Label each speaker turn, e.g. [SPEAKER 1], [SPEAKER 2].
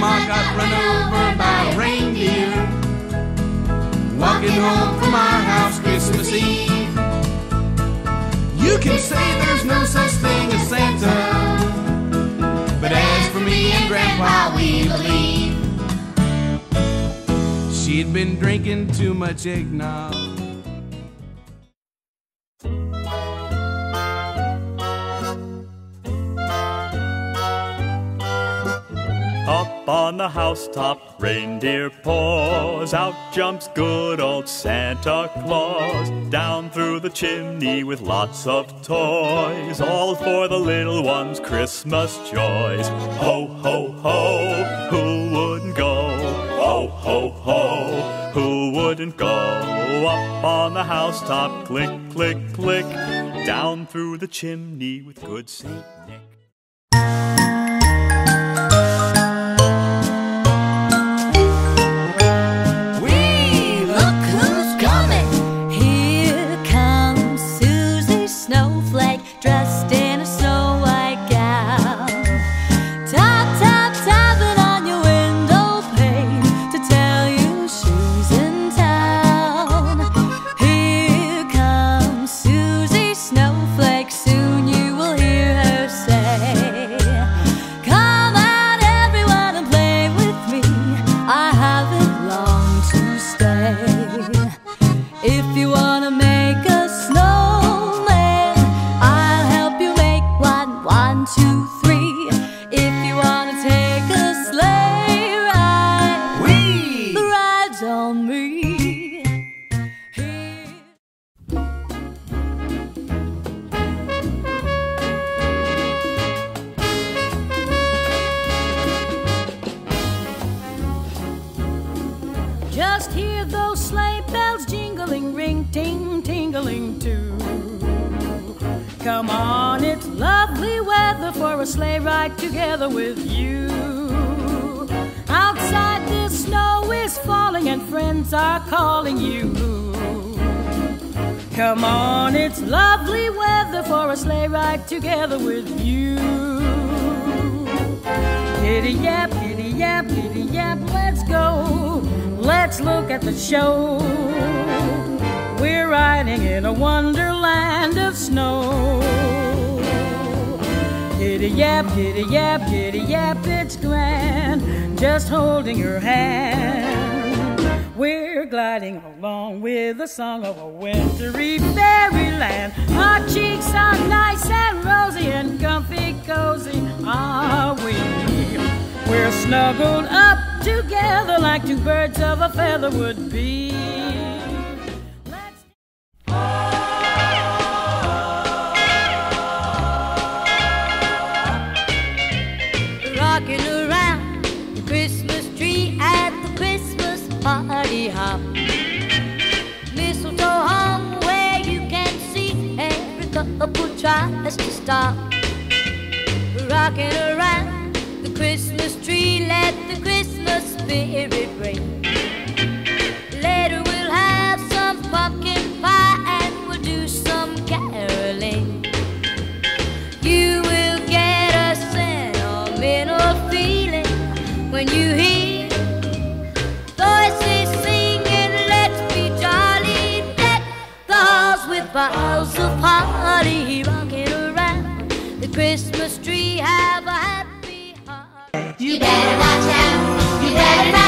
[SPEAKER 1] Grandma got run over by a reindeer. Walking home from our house Christmas Eve. You can say there's no such thing as Santa. But as for me and Grandpa, we believe. She'd been drinking too much eggnog.
[SPEAKER 2] Up on the housetop, reindeer pause. Out jumps good old Santa Claus. Down through the chimney with lots of toys. All for the little ones' Christmas joys. Ho, ho, ho, who wouldn't go? Ho, ho, ho, who wouldn't go? Up on the housetop, click, click, click. Down through the chimney with good Saint Nick.
[SPEAKER 3] Just hear those sleigh bells jingling, ring, ting, tingling too. Come on, it's lovely weather for a sleigh ride together with you. Outside, the snow is falling and friends are calling you. Come on, it's lovely weather for a sleigh ride together with you. Giddy yap, giddy yap, giddy yap, let's go. Let's look at the show. We're riding in a wonderland of snow. Giddy yap, giddy yap, giddy yap, it's grand. Just holding your hand. We're gliding along with the song of a wintry fairyland. Our cheeks are nice and rosy and comfy cozy, are we? We're snuggled up together like two birds of a feather would be.
[SPEAKER 4] Rocking around the Christmas tree at the Christmas party hop. Mistletoe hung where you can see every couple tries to stop. Rocking around the Christmas tree, let Later we'll have some pumpkin pie and we'll do some caroling. You will get a sentimental feeling when you hear voices singing, Let's be jolly, deck the halls with boughs of holly, rocking around the Christmas tree. Have a happy heart.
[SPEAKER 5] You better watch out that